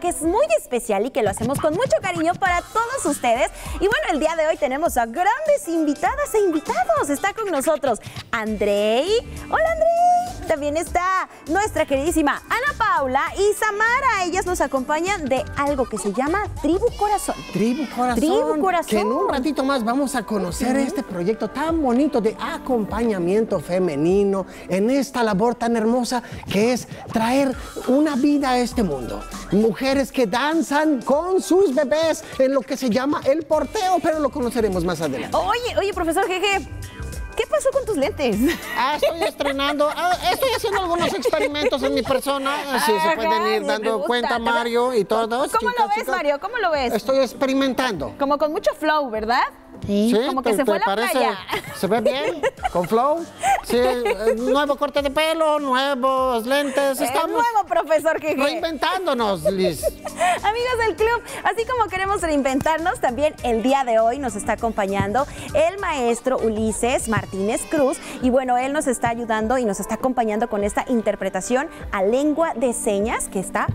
que es muy especial y que lo hacemos con mucho cariño para todos ustedes. Y bueno, el día de hoy tenemos a grandes invitadas e invitados. Está con nosotros Andrei. Hola Andrei. También está nuestra queridísima Ana Paula y Samara. Ellas nos acompañan de algo que se llama Tribu Corazón. Tribu Corazón. Tribu Corazón. Que en un ratito más vamos a conocer este proyecto tan bonito de acompañamiento femenino en esta labor tan hermosa que es traer una vida a este mundo. Mujeres que danzan con sus bebés en lo que se llama el porteo, pero lo conoceremos más adelante. Oye, oye, profesor Jeje. ¿Qué pasó con tus lentes? Ah, estoy estrenando, ah, estoy haciendo algunos experimentos en mi persona. Así se Ajá, pueden ir dando cuenta, Mario y todos. ¿Cómo chicas, lo ves, chicas. Mario? ¿Cómo lo ves? Estoy experimentando. Como con mucho flow, ¿verdad? Sí, Como que ¿te- se fue a la parece? playa. ¿Se ve bien? ¿Con flow? Sí, eh, nuevo corte de pelo, nuevos lentes. Estamos nuevo profesor Jeje. reinventándonos, Liz. Amigos del club, así como queremos reinventarnos, también el día de hoy nos está acompañando el maestro Ulises Martínez Cruz. Y bueno, él nos está ayudando y nos está acompañando con esta interpretación a lengua de señas que está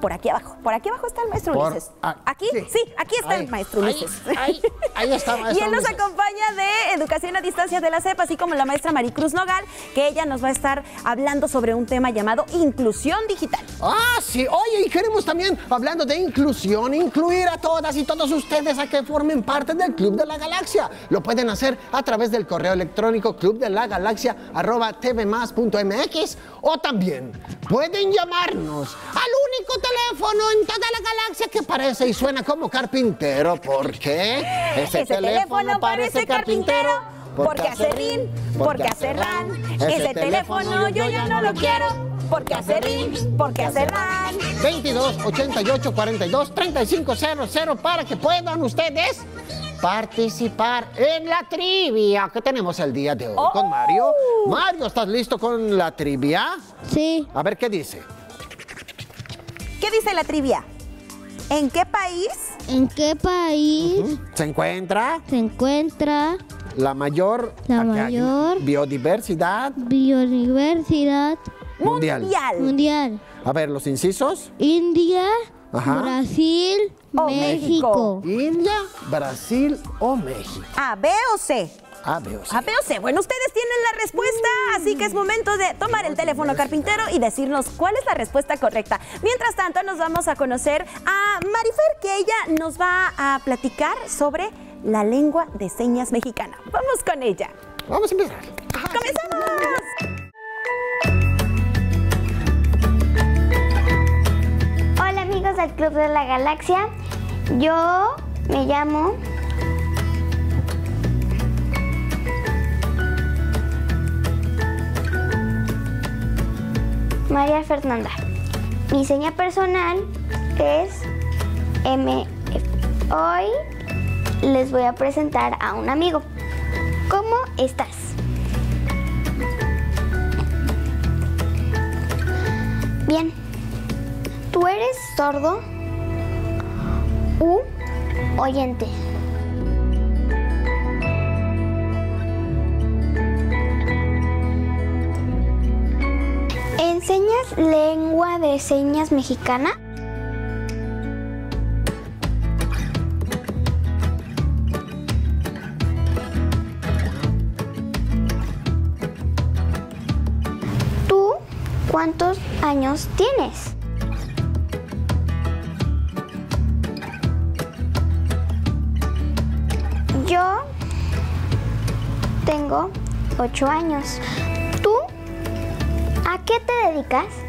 por aquí abajo. Por aquí abajo está el maestro Por Ulises. ¿Aquí? sí. Sí, aquí está Ahí, el maestro ahí, Ulises. ahí, ahí está, Y maestro él nos Ulises. acompaña de Educación a Distancia de la CEP, así como la maestra Maricruz Nogal, que ella nos va a estar hablando sobre un tema llamado inclusión digital. Ah, sí. Oye, y queremos también, hablando de inclusión, incluir a todas y todos ustedes a que formen parte del Club de la Galaxia. Lo pueden hacer a través del correo electrónico clubdelagalaxia.tvmas.mx o también pueden llamarnos al único teléfono en toda la galaxia que parece y suena como carpintero. ¿Por qué? Ese teléfono parece carpintero, porque hace rin, porque hace ran. Ese teléfono yo ya no lo quiero, porque hace rin, porque hace ran. 22 88 42 35 00 para que puedan ustedes participar en la trivia que tenemos el día de hoy Oh. con Mario. Mario, ¿estás listo con la trivia? Sí, A ver qué dice. ¿Qué dice la trivia? ¿En qué país ¿en qué país Se encuentra se encuentra la mayor, La mayor- biodiversidad biodiversidad mundial. mundial? mundial? A ver, los incisos. India, Ajá. Brasil, O México. India, Brasil o México. ¿A, B o C? A, B o C. A, B o C. Bueno, ustedes tienen la respuesta, así que es momento de tomar el teléfono carpintero y decirnos cuál es la respuesta correcta. Mientras tanto, nos vamos a conocer a Marifer, que ella nos va a platicar sobre la lengua de señas mexicana. Vamos con ella. Vamos a empezar. ¡Comenzamos! Hola amigos del Club de la Galaxia, yo me llamo María Fernanda. Mi seña personal es MF. Hoy les voy a presentar a un amigo. ¿Cómo estás? Bien. ¿Tú eres sordo u oyente? ¿Enseñas lengua de señas mexicana? ¿Tú cuántos años tienes? Yo tengo ocho años. ¿Tú a qué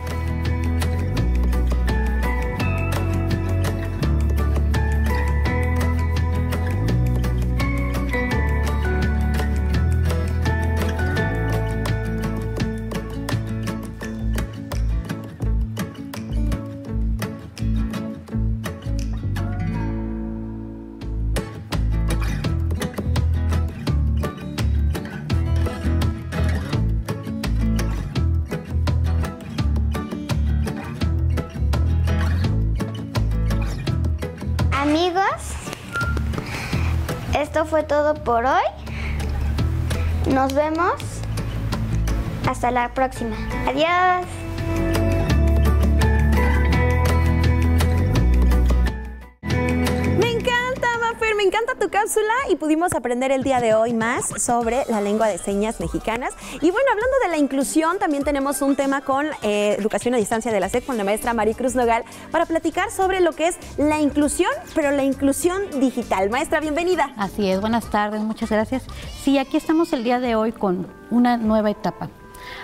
fue todo por hoy. Nos vemos. Hasta la próxima. Adiós. Cápsula y pudimos aprender el día de hoy más sobre la lengua de señas mexicanas. Y bueno, hablando de la inclusión, también tenemos un tema con eh, educación a distancia de la SEC con la maestra Maricruz Nogal para platicar sobre lo que es la inclusión, pero la inclusión digital. Maestra, bienvenida. Así es, buenas tardes, muchas gracias. Sí, aquí estamos el día de hoy con una nueva etapa.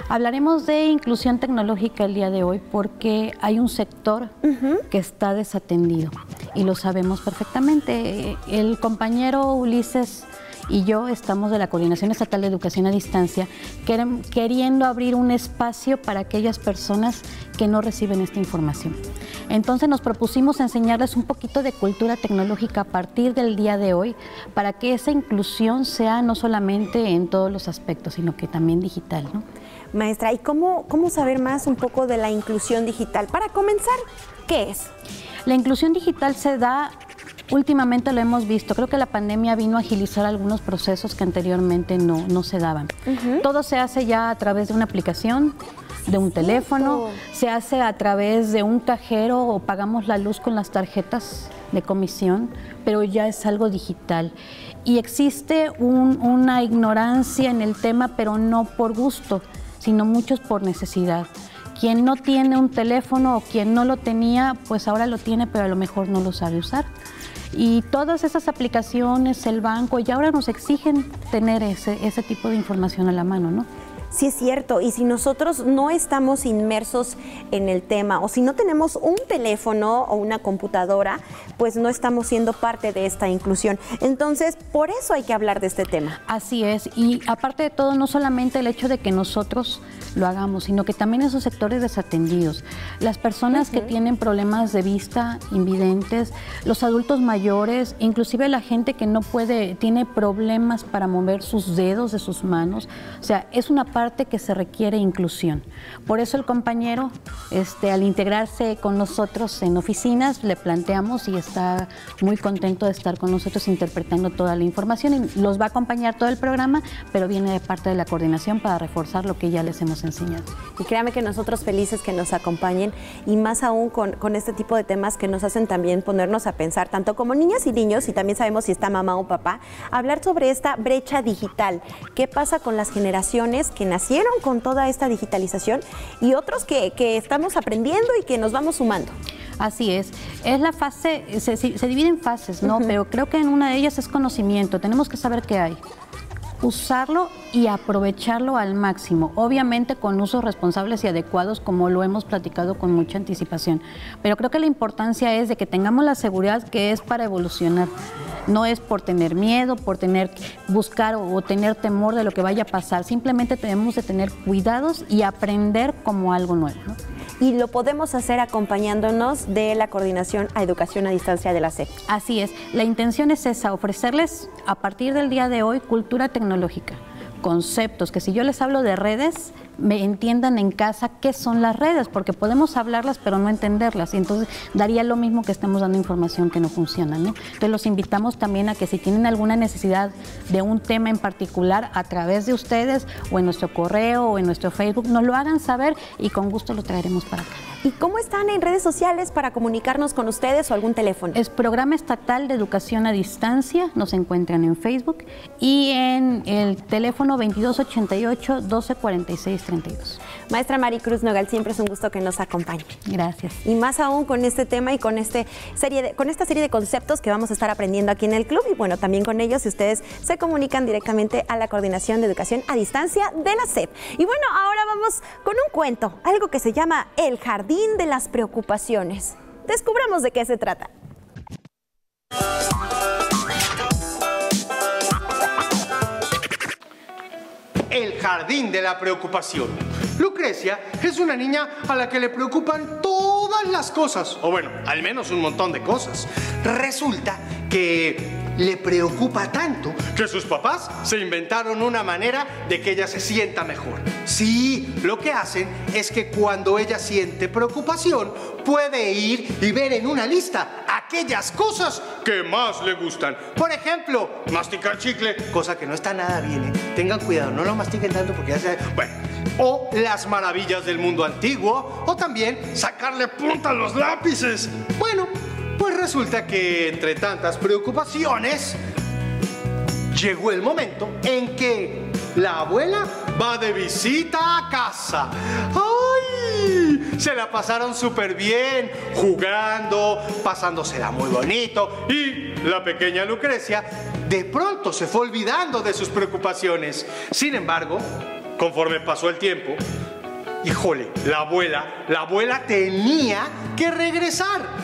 Hablaremos de inclusión tecnológica el día de hoy porque hay un sector que está desatendido y lo sabemos perfectamente. El compañero Ulises y yo estamos de la Coordinación Estatal de Educación a Distancia queriendo abrir un espacio para aquellas personas que no reciben esta información. Entonces nos propusimos enseñarles un poquito de cultura tecnológica a partir del día de hoy para que esa inclusión sea no solamente en todos los aspectos, sino que también digital. ¿no? Maestra, ¿y cómo, cómo saber más un poco de la inclusión digital? Para comenzar, ¿qué es? La inclusión digital se da Últimamente lo hemos visto, creo que la pandemia vino a agilizar algunos procesos que anteriormente no, no se daban. Todo se hace ya a través de una aplicación, de un teléfono, se hace a través de un cajero o pagamos la luz con las tarjetas de comisión, pero ya es algo digital. Y existe una ignorancia en el tema, pero no por gusto, sino muchos por necesidad. Quien no tiene un teléfono o quien no lo tenía, pues ahora lo tiene, pero a lo mejor no lo sabe usar. Y todas esas aplicaciones, el banco, y ahora nos exigen tener ese, ese tipo de información a la mano, ¿no? Sí es cierto, y si nosotros no estamos inmersos en el tema o si no tenemos un teléfono o una computadora, pues no estamos siendo parte de esta inclusión. Entonces, por eso hay que hablar de este tema. Así es, y aparte de todo, no solamente el hecho de que nosotros lo hagamos, sino que también esos sectores desatendidos, las personas que tienen problemas de vista, invidentes, los adultos mayores, inclusive la gente que no puede, tiene problemas para mover sus dedos de sus manos, o sea, es una parte que se requiere inclusión. Por eso el compañero, este, al integrarse con nosotros en oficinas, le planteamos y está muy contento de estar con nosotros interpretando toda la información y los va a acompañar todo el programa, pero viene de parte de la coordinación para reforzar lo que ya les hemos enseñado. Y créame que nosotros felices que nos acompañen y más aún con, con este tipo de temas que nos hacen también ponernos a pensar, tanto como niñas y niños, y también sabemos si está mamá o papá, hablar sobre esta brecha digital. ¿Qué pasa con las generaciones que nacieron con toda esta digitalización y otros que, estamos aprendiendo y que nos vamos sumando. Así es. Es la fase, se, divide en fases, ¿no? Pero creo que en una de ellas es conocimiento. Tenemos que saber qué hay usarlo y aprovecharlo al máximo, obviamente con usos responsables y adecuados como lo hemos platicado con mucha anticipación. Pero creo que la importancia es de que tengamos la seguridad que es para evolucionar. No es por tener miedo, por tener buscar o, tener temor de lo que vaya a pasar. Simplemente tenemos de tener cuidados y aprender como algo nuevo y lo podemos hacer acompañándonos de la coordinación a educación a distancia de la SEP. Así es, la intención es esa, ofrecerles a partir del día de hoy cultura tecnológica conceptos, que si yo les hablo de redes, me entiendan en casa qué son las redes, porque podemos hablarlas pero no entenderlas, y entonces daría lo mismo que estemos dando información que no funciona. ¿no? Entonces los invitamos también a que si tienen alguna necesidad de un tema en particular a través de ustedes o en nuestro correo o en nuestro Facebook, nos lo hagan saber y con gusto lo traeremos para acá. ¿Y cómo están en redes sociales para comunicarnos con ustedes o algún teléfono? Es Programa Estatal de Educación a Distancia, nos encuentran en Facebook y en el teléfono 2288 1246 32. Maestra Maricruz Nogal, siempre es un gusto que nos acompañe. Gracias. Y más aún con este tema y con, este serie con esta serie de conceptos que vamos a estar aprendiendo aquí en el club y bueno, también con ellos si ustedes se comunican directamente a la Coordinación de Educación a Distancia de la SEP. Y bueno, ahora vamos con un cuento, algo que se llama El Jardín de las preocupaciones. Descubramos de qué se trata. Jardín de la preocupación. Lucrecia es una niña a la que le preocupan todas las cosas, o bueno, al menos un montón de cosas. Resulta que le preocupa tanto que sus papás se inventaron una manera de que ella se sienta mejor. Sí, lo que hacen es que cuando ella siente preocupación, puede ir y ver en una lista aquellas cosas que más le gustan. Por ejemplo, masticar chicle, cosa que no está nada bien. ¿eh? Tengan cuidado, no lo mastiquen tanto porque ya se... Bueno, o las maravillas del mundo antiguo, o también sacarle punta a los lápices. Bueno, Pues resulta que entre tantas preocupaciones, llegó el momento en que la abuela va de visita a casa. ¡Ay! Se la pasaron súper bien, jugando, pasándosela muy bonito. Y la pequeña Lucrecia de pronto se fue olvidando de sus preocupaciones. Sin embargo, conforme pasó el tiempo, híjole, la abuela, la abuela tenía que regresar.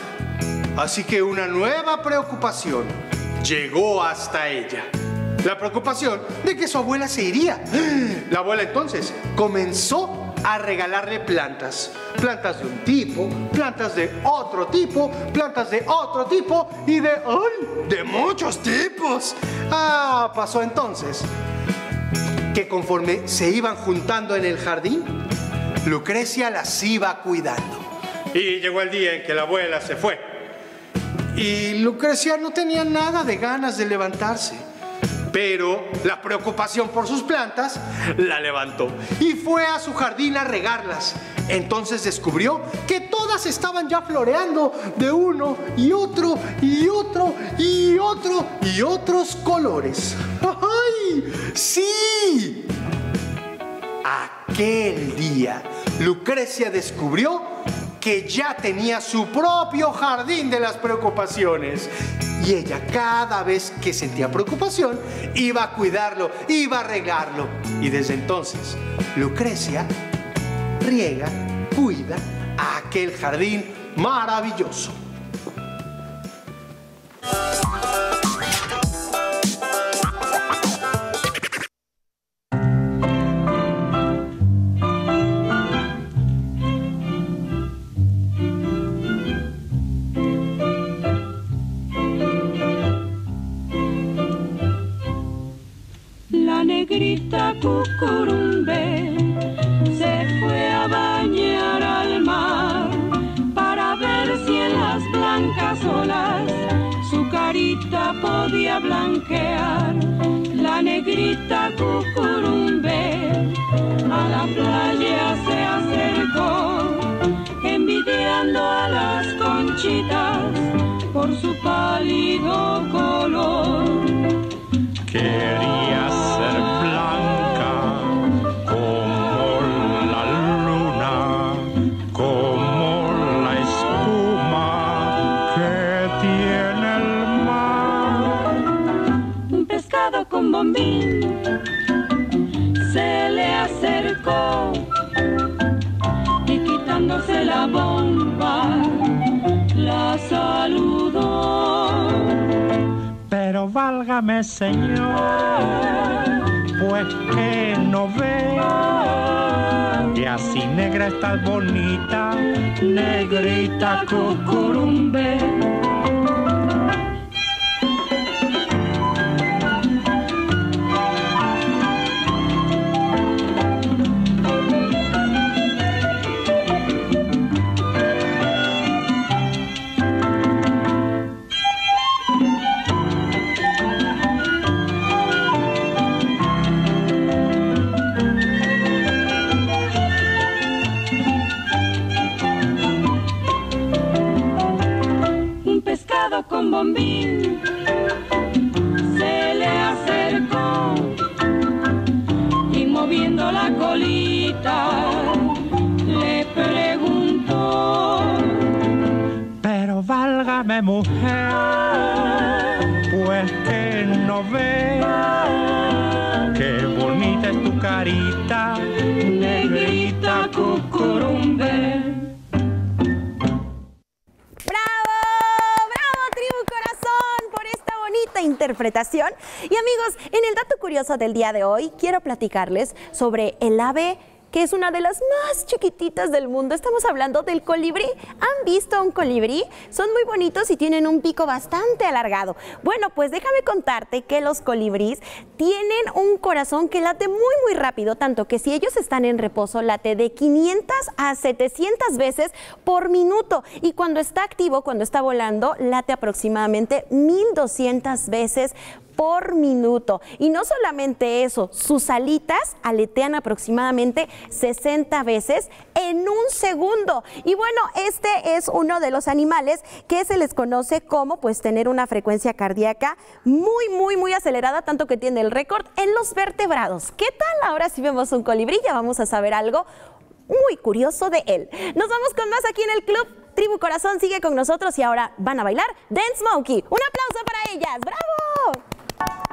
Así que una nueva preocupación llegó hasta ella. La preocupación de que su abuela se iría. La abuela entonces comenzó a regalarle plantas. Plantas de un tipo, plantas de otro tipo, plantas de otro tipo y de... ¡Ay! De muchos tipos. Ah, pasó entonces que conforme se iban juntando en el jardín, Lucrecia las iba cuidando. Y llegó el día en que la abuela se fue. Y Lucrecia no tenía nada de ganas de levantarse. Pero la preocupación por sus plantas la levantó y fue a su jardín a regarlas. Entonces descubrió que todas estaban ya floreando de uno y otro y otro y otro y otros colores. ¡Ay! ¡Sí! Aquel día, Lucrecia descubrió que ya tenía su propio jardín de las preocupaciones. Y ella cada vez que sentía preocupación iba a cuidarlo, iba a regarlo. Y desde entonces, Lucrecia riega, cuida a aquel jardín maravilloso. Señor, pues que no ve que así negra estás bonita, negrita cucurumbe. Interpretación! Y amigos, en el dato curioso del día de hoy, quiero platicarles sobre el ave que es una de las más chiquititas del mundo. Estamos hablando del colibrí. ¿Han visto un colibrí? Son muy bonitos y tienen un pico bastante alargado. Bueno, pues déjame contarte que los colibríes tienen un corazón que late muy, muy rápido, tanto que si ellos están en reposo, late de 500 a 700 veces por minuto. Y cuando está activo, cuando está volando, late aproximadamente 1200 veces por minuto. Y no solamente eso, sus alitas aletean aproximadamente 60 veces en un segundo. Y bueno, este es uno de los animales que se les conoce como pues tener una frecuencia cardíaca muy, muy, muy acelerada, tanto que tiene el récord en los vertebrados. ¿Qué tal? Ahora si vemos un colibrí, ya vamos a saber algo muy curioso de él. Nos vamos con más aquí en el club. Tribu Corazón sigue con nosotros y ahora van a bailar Dance Monkey. Un aplauso para ellas. ¡Bravo! Thank you.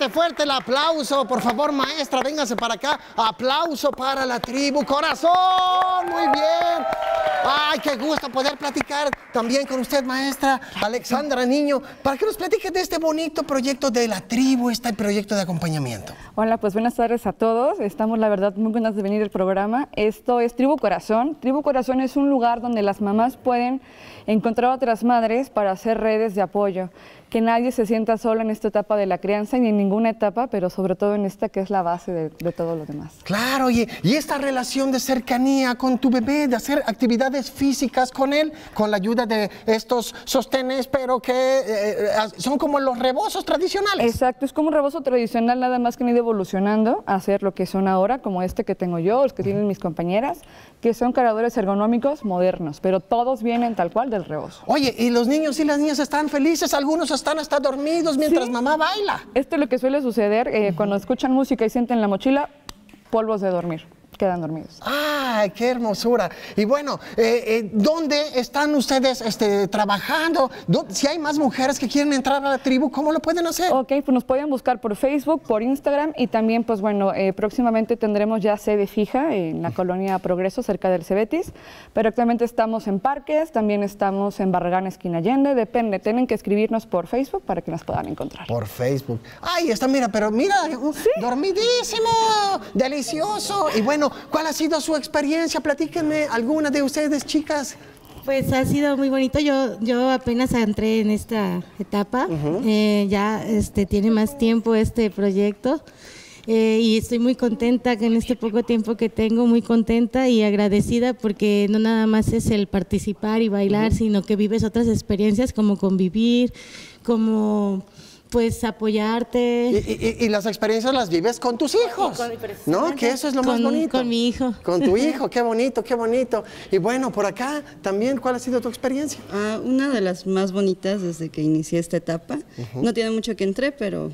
Fuerte, fuerte el aplauso. Por favor, maestra, véngase para acá. Aplauso para la tribu. Corazón. Muy bien. Ay, qué gusto poder platicar también con usted, maestra Alexandra Niño, para que nos platique de este bonito proyecto de la tribu, este proyecto de acompañamiento. Hola, pues buenas tardes a todos. Estamos, la verdad, muy contentos de venir al programa. Esto es Tribu Corazón. Tribu Corazón es un lugar donde las mamás pueden encontrar a otras madres para hacer redes de apoyo. Que nadie se sienta solo en esta etapa de la crianza ni en ninguna etapa, pero sobre todo en esta que es la base de, de todo lo demás. Claro, oye, y esta relación de cercanía con tu bebé, de hacer actividades físicas con él, con la ayuda de estos sostenes, pero que eh, eh, son como los rebozos tradicionales. Exacto, es como un rebozo tradicional, nada más que han ido evolucionando a ser lo que son ahora, como este que tengo yo, los que tienen mis compañeras, que son cargadores ergonómicos modernos, pero todos vienen tal cual del rebozo. Oye, y los niños y las niñas están felices, algunos están hasta dormidos mientras Sí. mamá baila. Esto es lo que suele suceder eh, cuando escuchan música y sienten la mochila, polvos de dormir, quedan dormidos. ¡Ay, qué hermosura! Y bueno, eh, eh, ¿dónde están ustedes este, trabajando? ¿Dó- Si hay más mujeres que quieren entrar a la tribu, ¿cómo lo pueden hacer? Ok, pues nos pueden buscar por Facebook, por Instagram y también, pues bueno, eh, próximamente tendremos ya sede fija en la colonia Progreso, cerca del Cebetis, pero actualmente estamos en Parques, también estamos en Barragán, esquina Allende, depende, tienen que escribirnos por Facebook para que nos puedan encontrar. Por Facebook. ¡Ay, está, mira, pero mira, uh, dormidísimo! ¡Delicioso! Y bueno, ¿cuál ha sido su experiencia? Platíquenme alguna de ustedes, chicas. Pues ha sido muy bonito. Yo, yo apenas entré en esta etapa. Eh, ya este, tiene más tiempo este proyecto. Eh, y estoy muy contenta que en este poco tiempo que tengo, muy contenta y agradecida porque no nada más es el participar y bailar, sino que vives otras experiencias como convivir, como pues apoyarte. Y, y- y las experiencias las vives con tus hijos, ¿no? Que eso es lo más Con- bonito. con mi hijo. Con tu hijo, qué bonito, qué bonito. Y bueno, por acá también, ¿cuál ha sido tu experiencia? Ah, una de las más bonitas desde que inicié esta etapa. No tiene mucho que entré, pero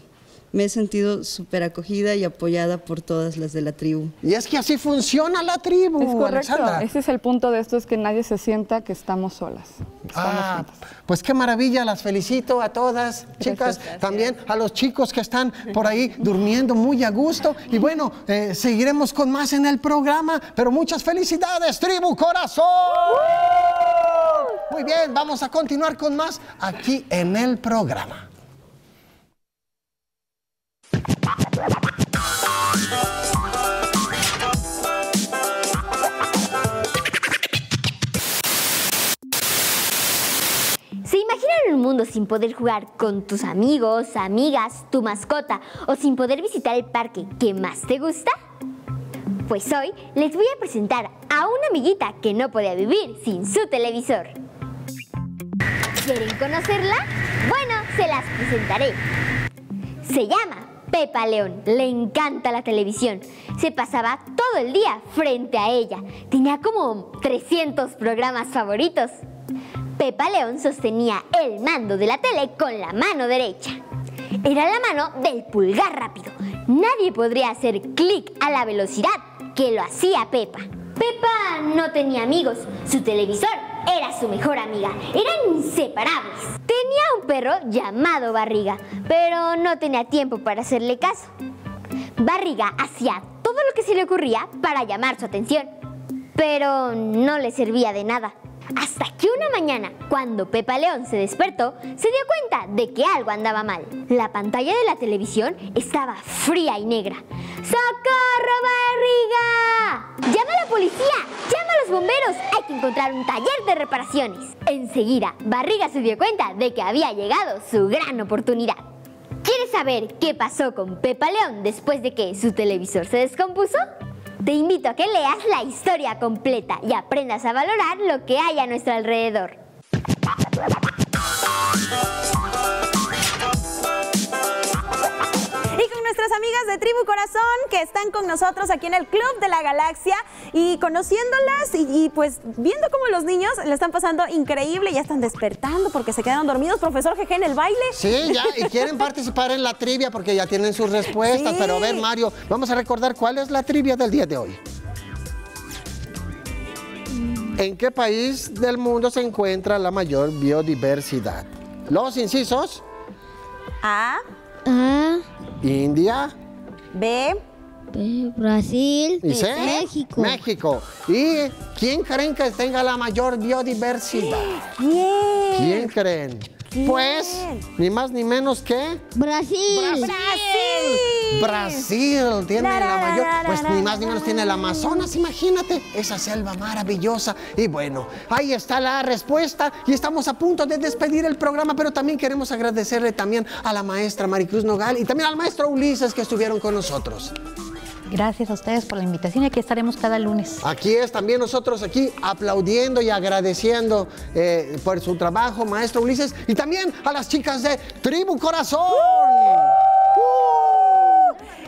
me he sentido súper acogida y apoyada por todas las de la tribu. Y es que así funciona la tribu, Es correcto, Alexandra. ese es el punto de esto, es que nadie se sienta que estamos solas. Estamos Ah, juntas. pues qué maravilla, las felicito a todas, chicas, también a los chicos que están por ahí durmiendo muy a gusto. Y bueno, eh, seguiremos con más en el programa, pero muchas felicidades, tribu corazón. Muy bien, vamos a continuar con más aquí en el programa. ¿Se imaginan un mundo sin poder jugar con tus amigos, amigas, tu mascota o sin poder visitar el parque que más te gusta? Pues hoy les voy a presentar a una amiguita que no podía vivir sin su televisor. ¿Quieren conocerla? Bueno, se las presentaré. Se llama Pepa León. Le encanta la televisión. Se pasaba todo el día frente a ella. Tenía como 300 programas favoritos. Pepa León sostenía el mando de la tele con la mano derecha. Era la mano del pulgar rápido. Nadie podría hacer clic a la velocidad que lo hacía Pepa. Pepa no tenía amigos. Su televisor era su mejor amiga. Eran inseparables. Tenía un perro llamado Barriga, pero no tenía tiempo para hacerle caso. Barriga hacía todo lo que se le ocurría para llamar su atención, pero no le servía de nada. Hasta que una mañana, cuando Pepa León se despertó, se dio cuenta de que algo andaba mal. La pantalla de la televisión estaba fría y negra. ¡Socorro, Barriga! ¡Llama a la policía! ¡Llama a los bomberos! Hay que encontrar un taller de reparaciones. Enseguida, Barriga se dio cuenta de que había llegado su gran oportunidad. ¿Quieres saber qué pasó con Pepa León después de que su televisor se descompuso? Te invito a que leas la historia completa y aprendas a valorar lo que hay a nuestro alrededor. Nuestras amigas de Tribu Corazón que están con nosotros aquí en el Club de la Galaxia y conociéndolas y, y, pues viendo cómo los niños le están pasando increíble, ya están despertando porque se quedaron dormidos. Profesor Jeje en el baile. Sí, ya, y quieren participar en la trivia porque ya tienen sus respuestas. Sí. Pero a ver, Mario, vamos a recordar cuál es la trivia del día de hoy. ¿En qué país del mundo se encuentra la mayor biodiversidad? Los incisos, A, A, India B, B, Brasil, y C, México. México. ¿Y quién creen que tenga la mayor biodiversidad? ¿quién? ¿Quién creen? Pues, ni más ni menos que Brasil. Brasil. Brasil tiene La, la la, mayor, la, la, pues la, ni más ni menos la, tiene el la. Amazonas, imagínate, esa selva maravillosa. Y bueno, ahí está la respuesta y estamos a punto de despedir el programa, pero también queremos agradecerle también a la maestra Maricruz Nogal y también al maestro Ulises que estuvieron con nosotros. Gracias a ustedes por la invitación y aquí estaremos cada lunes. Aquí es también nosotros aquí aplaudiendo y agradeciendo eh, por su trabajo, maestro Ulises, y también a las chicas de Tribu Corazón.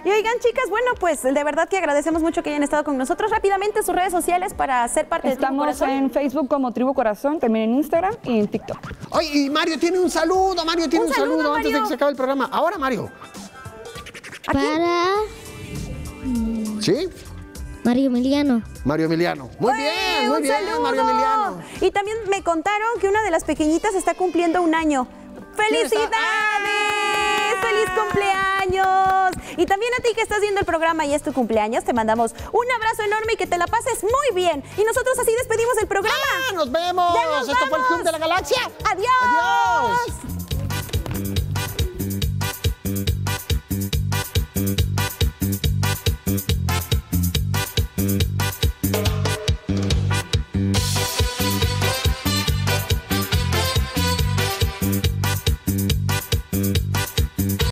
Y oigan, chicas, bueno, pues de verdad que agradecemos mucho que hayan estado con nosotros. Rápidamente sus redes sociales para ser parte de Tribu Estamos Corazón. en Facebook como Tribu Corazón, también en Instagram y en TikTok. Oye, y Mario tiene un saludo, Mario tiene Un un, saludo, saludo, antes de que se acabe el programa. Ahora, Mario. Para ¿Sí? Mario Emiliano. Mario Emiliano. Muy ¡Ey, bien, muy un bien, saludo! Mario Emiliano. Y también me contaron que una de las pequeñitas está cumpliendo un año. ¡Felicidades! ¡Feliz cumpleaños! Y también a ti que estás viendo el programa y es tu cumpleaños, te mandamos un abrazo enorme y que te la pases muy bien. Y nosotros así despedimos el programa. ¡Ah, nos vemos! ¡Ya nos Esto fue el Club de la Galaxia. ¡Adiós! ¡Adiós!